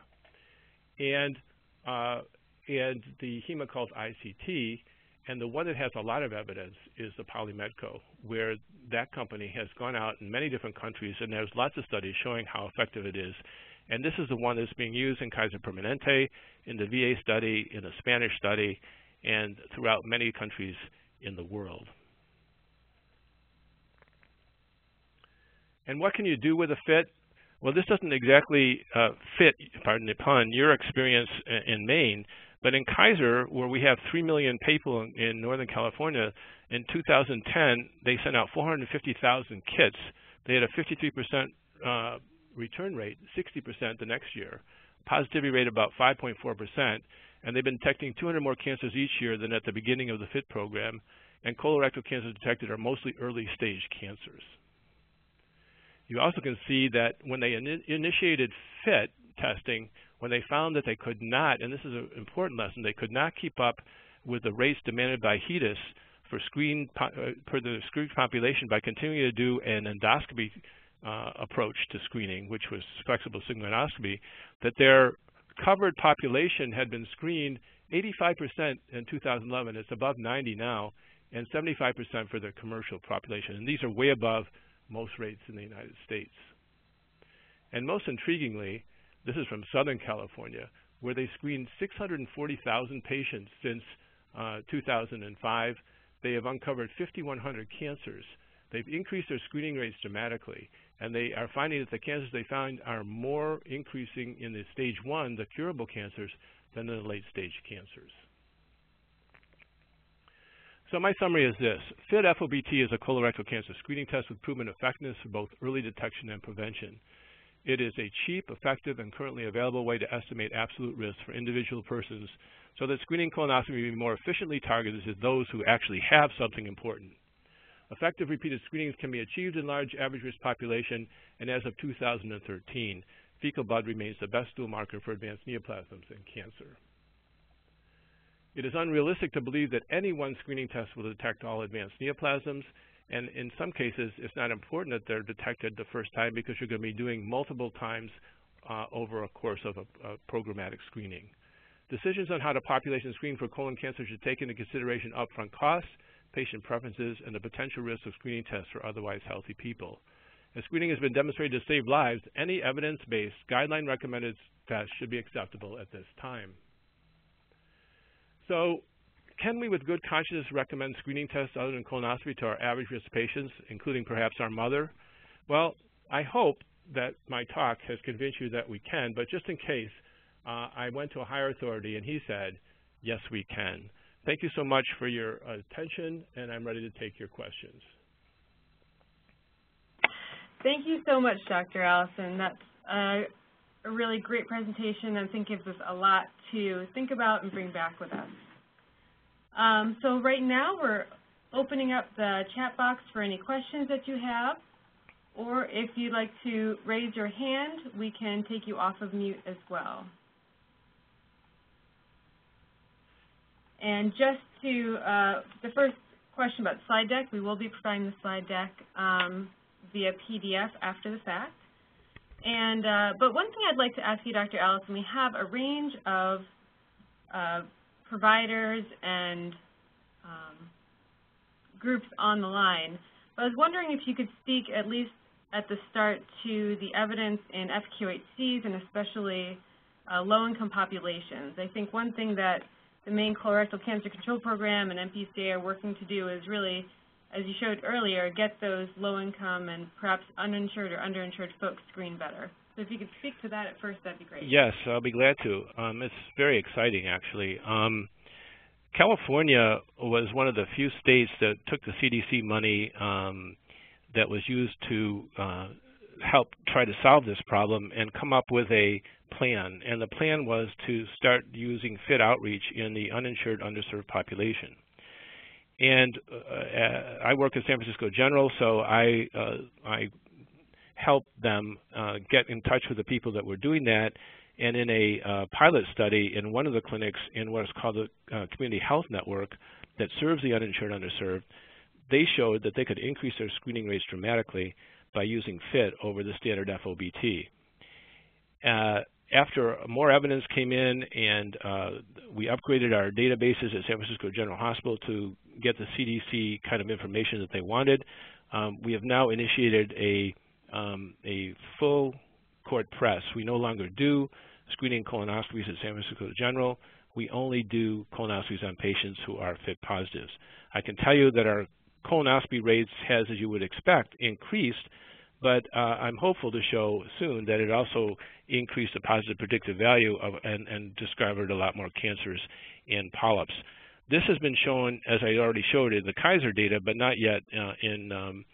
and uh, and the Hemoccult ICT, and the one that has a lot of evidence is the Polymedco, where that company has gone out in many different countries, and there's lots of studies showing how effective it is. And this is the one that's being used in Kaiser Permanente, in the VA study, in the Spanish study, and throughout many countries in the world. And what can you do with a FIT? Well, this doesn't exactly uh, fit, pardon the pun, your experience in Maine, but in Kaiser, where we have 3 million people in, in Northern California, in 2010, they sent out 450,000 kits. They had a 53% uh, return rate, 60% the next year, positivity rate about 5.4%, and they've been detecting 200 more cancers each year than at the beginning of the FIT program, and colorectal cancers detected are mostly early stage cancers. You also can see that when they in initiated FIT testing, when they found that they could not, and this is an important lesson, they could not keep up with the rates demanded by HEDIS for screen uh, the screened population by continuing to do an endoscopy uh, approach to screening, which was flexible sigmoidoscopy, that their covered population had been screened 85% in 2011. It's above 90 now, and 75% for the commercial population. And these are way above most rates in the United States. And most intriguingly, this is from Southern California, where they screened 640,000 patients since uh, 2005. They have uncovered 5,100 cancers. They've increased their screening rates dramatically, and they are finding that the cancers they find are more increasing in the stage one, the curable cancers, than in the late stage cancers. So my summary is this. FIT-FOBT is a colorectal cancer screening test with proven effectiveness for both early detection and prevention. It is a cheap, effective, and currently available way to estimate absolute risk for individual persons so that screening colonoscopy may be more efficiently targeted to those who actually have something important. Effective repeated screenings can be achieved in large average risk population, and as of 2013, fecal blood remains the best stool marker for advanced neoplasms and cancer. It is unrealistic to believe that any one screening test will detect all advanced neoplasms, and in some cases, it's not important that they're detected the first time because you're going to be doing multiple times uh, over a course of a, a, programmatic screening. Decisions on how to population screen for colon cancer should take into consideration upfront costs, patient preferences, and the potential risks of screening tests for otherwise healthy people. As screening has been demonstrated to save lives, any evidence-based, guideline-recommended test should be acceptable at this time. So can we with good conscience recommend screening tests other than colonoscopy to our average risk patients, including perhaps our mother? Well, I hope that my talk has convinced you that we can, but just in case, uh, I went to a higher authority and he said, yes, we can. Thank you so much for your attention, and I'm ready to take your questions. Thank you so much, Dr. Allison. That's a, a really great presentation and I think gives us a lot to think about and bring back with us. Um, so right now we're opening up the chat box for any questions that you have, or if you'd like to raise your hand, we can take you off of mute as well. And just to, uh, the first question about slide deck, we will be providing the slide deck um, via PDF after the fact. And, uh, but one thing I'd like to ask you, Dr. Allison, we have a range of uh, providers and um, groups on the line. But I was wondering if you could speak at least at the start to the evidence in FQHCs and especially uh, low-income populations. I think one thing that the Maine Colorectal Cancer Control Program and MPCA are working to do is really, as you showed earlier, get those low-income and perhaps uninsured or underinsured folks screened better. So if you could speak to that at first, that'd be great. Yes, I'll be glad to. Um, it's very exciting, actually. Um, California was one of the few states that took the CDC money um, that was used to uh, help try to solve this problem and come up with a plan. And the plan was to start using FIT outreach in the uninsured, underserved population. And uh, I work at San Francisco General, so I uh, I help them uh, get in touch with the people that were doing that. And in a uh, pilot study in one of the clinics in what is called the uh, Community Health Network that serves the uninsured, underserved, they showed that they could increase their screening rates dramatically by using FIT over the standard FOBT. Uh, after more evidence came in and uh, we upgraded our databases at San Francisco General Hospital to get the CDC kind of information that they wanted, um, we have now initiated a, um, a full court press. We no longer do screening colonoscopies at San Francisco General. We only do colonoscopies on patients who are FIT positives. I can tell you that our colonoscopy rates has, as you would expect, increased, but uh, I'm hopeful to show soon that it also increased the positive predictive value of, and, and discovered a lot more cancers in polyps. This has been shown, as I already showed in the Kaiser data, but not yet uh, in um,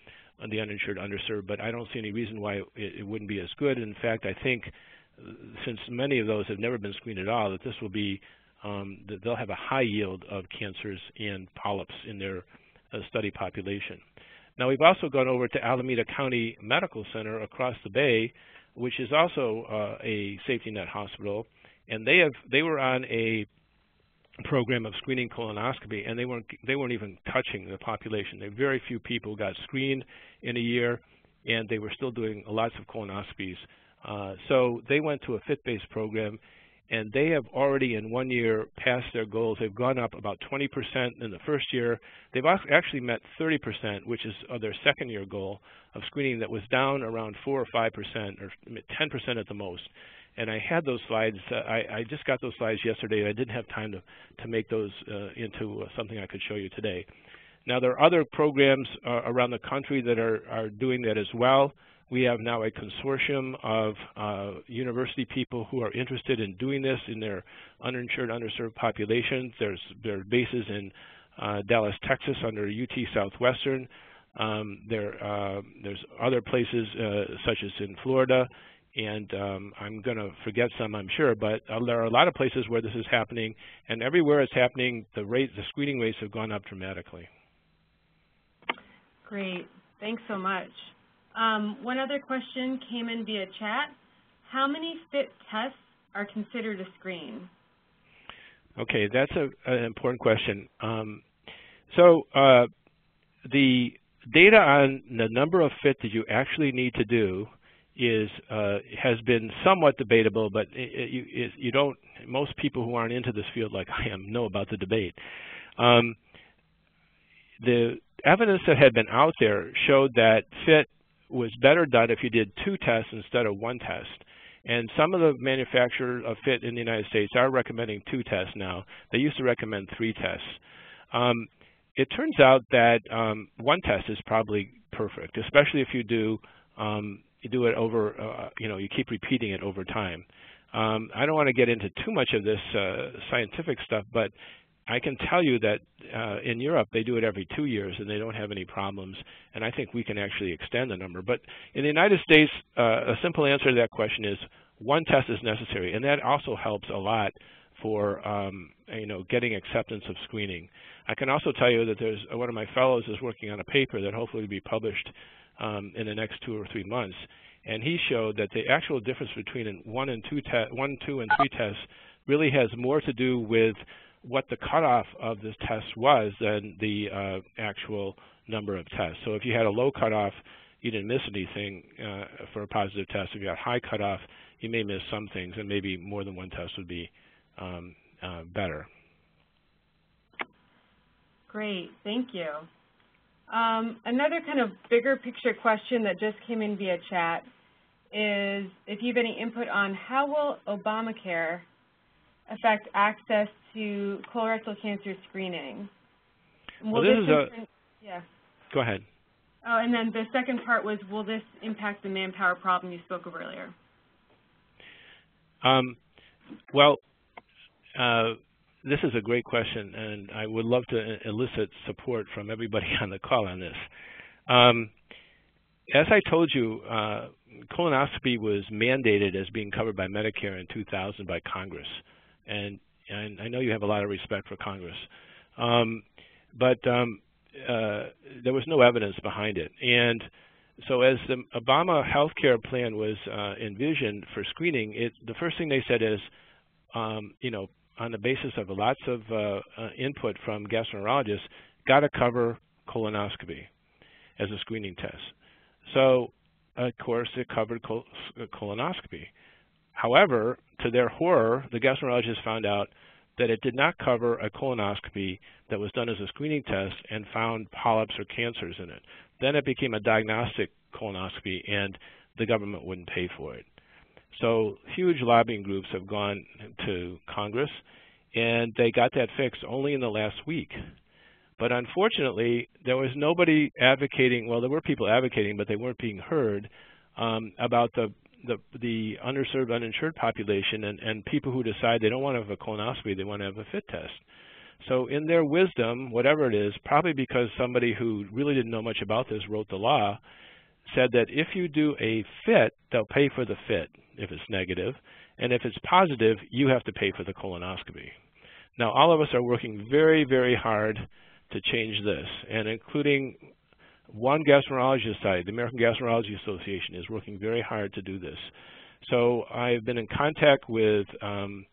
the uninsured, underserved. But I don't see any reason why it, it wouldn't be as good. In fact, I think uh, since many of those have never been screened at all, that this will be um, that they'll have a high yield of cancers and polyps in their study population. Now we've also gone over to Alameda County Medical Center across the bay, which is also uh, a safety net hospital, and they have they were on a program of screening colonoscopy, and they weren't they weren't even touching the population. There very few people got screened in a year, and they were still doing lots of colonoscopies. Uh, so they went to a fit-based program, and they have already in one year passed their goals. They've gone up about 20% in the first year. They've actually met 30%, which is uh, their second year goal of screening that was down around 4 or 5% or 10% at the most. And I had those slides. Uh, I, I, just got those slides yesterday. I didn't have time to, to make those uh, into uh, something I could show you today. Now, there are other programs uh, around the country that are, are doing that as well. We have now a consortium of uh, university people who are interested in doing this in their uninsured, underserved populations. There's there are bases in uh, Dallas, Texas under UT Southwestern. Um, there, uh, there's other places uh, such as in Florida, and um, I'm going to forget some, I'm sure, but uh, there are a lot of places where this is happening, and everywhere it's happening, the rate, the screening rates have gone up dramatically. Great, thanks so much. Um, one other question came in via chat. How many FIT tests are considered a screen? Okay, that's a, an important question. Um, so uh, the data on the number of FIT that you actually need to do is uh, has been somewhat debatable, but it, it, it, you don't. Most people who aren't into this field, like [LAUGHS] I am, know about the debate. Um, the evidence that had been out there showed that FIT was better done if you did two tests instead of one test. And some of the manufacturers of FIT in the United States are recommending two tests now. They used to recommend three tests. Um, it turns out that um, one test is probably perfect, especially if you do um, you do it over, uh, you know, you keep repeating it over time. Um, I don't want to get into too much of this uh, scientific stuff, but I can tell you that uh, in Europe they do it every two years and they don't have any problems, and I think we can actually extend the number. But in the United States, uh, a simple answer to that question is one test is necessary, and that also helps a lot for um, you know getting acceptance of screening. I can also tell you that there's one of my fellows is working on a paper that hopefully will be published um, in the next two or three months, and he showed that the actual difference between one and two one, two, and three tests really has more to do with what the cutoff of this test was than the uh, actual number of tests. So if you had a low cutoff, you didn't miss anything uh, for a positive test. If you had high cutoff, you may miss some things, and maybe more than one test would be um, uh, better. Great, thank you. Um, another kind of bigger picture question that just came in via chat is if you have any input on how will Obamacare affect access to colorectal cancer screening? Will well, this, this is a, yeah. Go ahead. Oh, and then the second part was, will this impact the manpower problem you spoke of earlier? Um, well, uh, this is a great question, and I would love to elicit support from everybody [LAUGHS] on the call on this. Um, as I told you, uh, colonoscopy was mandated as being covered by Medicare in 2000 by Congress, and, and I know you have a lot of respect for Congress, um, but um, uh, there was no evidence behind it. And so as the Obama health care plan was uh, envisioned for screening, it, the first thing they said is, um, you know, on the basis of lots of uh, uh, input from gastroenterologists, got to cover colonoscopy as a screening test. So, of course, it covered col colonoscopy. However, to their horror, the gastroenterologists found out that it did not cover a colonoscopy that was done as a screening test and found polyps or cancers in it. Then it became a diagnostic colonoscopy and the government wouldn't pay for it. So huge lobbying groups have gone to Congress and they got that fixed only in the last week. But unfortunately, there was nobody advocating, well, there were people advocating, but they weren't being heard um, about the, the, the underserved, uninsured population and, and people who decide they don't want to have a colonoscopy, they want to have a FIT test. So in their wisdom, whatever it is, probably because somebody who really didn't know much about this wrote the law, said that if you do a FIT, they'll pay for the FIT if it's negative, and if it's positive, you have to pay for the colonoscopy. Now, all of us are working very, very hard to change this, and including one gastroenterologist side, the American Gastroenterology Association is working very hard to do this. So I've been in contact with um,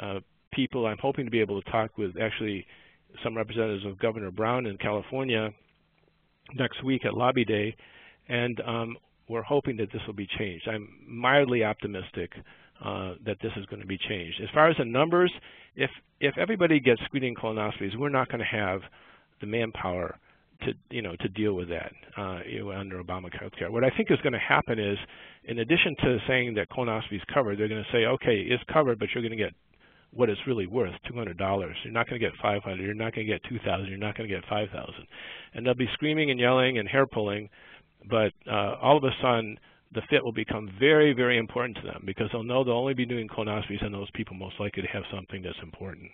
uh, people. I'm hoping to be able to talk with actually some representatives of Governor Brown in California next week at Lobby Day, and um, we're hoping that this will be changed. I'm mildly optimistic uh, that this is going to be changed. As far as the numbers, if if everybody gets screening colonoscopies, we're not going to have the manpower to you know to deal with that uh, you know, under Obamacare care. What I think is going to happen is, in addition to saying that colonoscopy is covered, they're going to say, okay, it's covered, but you're going to get what it's really worth, $200. You're not going to get 500. You're not going to get 2,000. You're not going to get 5,000. And they'll be screaming and yelling and hair pulling, but uh, all of a sudden the fit will become very, very important to them because they'll know they'll only be doing colonoscopies on those people most likely to have something that's important.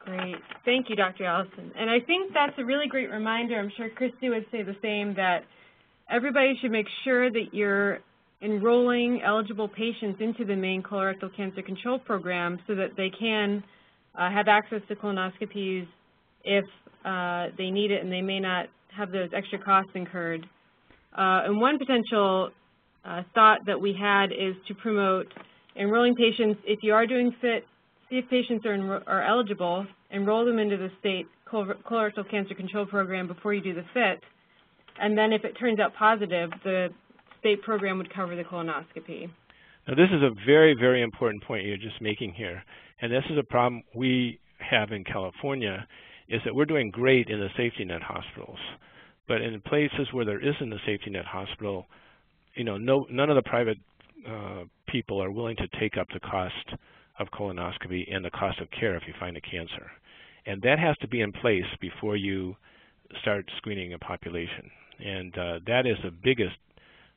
Great. Thank you, Dr. Allison. And I think that's a really great reminder. I'm sure Christy would say the same, that everybody should make sure that you're enrolling eligible patients into the Maine colorectal cancer control program so that they can uh, have access to colonoscopies if uh, they need it and they may not have those extra costs incurred. Uh, and one potential uh, thought that we had is to promote enrolling patients, if you are doing FIT, if patients are, are eligible, enroll them into the state colorectal cancer control program before you do the FIT, and then if it turns out positive, the state program would cover the colonoscopy. Now this is a very, very important point you're just making here, and this is a problem we have in California is that we're doing great in the safety net hospitals. But in places where there isn't a safety net hospital, you know, no, none of the private uh, people are willing to take up the cost of colonoscopy and the cost of care if you find a cancer. And that has to be in place before you start screening a population. And uh, that is the biggest,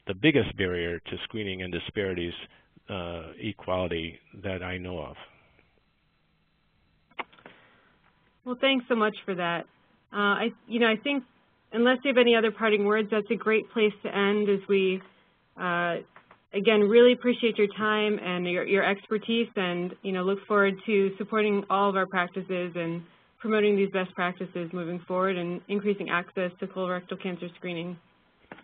the biggest barrier to screening and disparities uh, equality that I know of. Well, thanks so much for that. Uh, I, you know, I think unless you have any other parting words, that's a great place to end as we, uh, again, really appreciate your time and your, your expertise and, you know, look forward to supporting all of our practices and promoting these best practices moving forward and increasing access to colorectal cancer screening.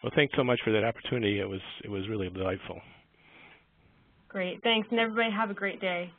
Well, thanks so much for that opportunity. It was, it was really delightful. Great. Thanks, and everybody have a great day.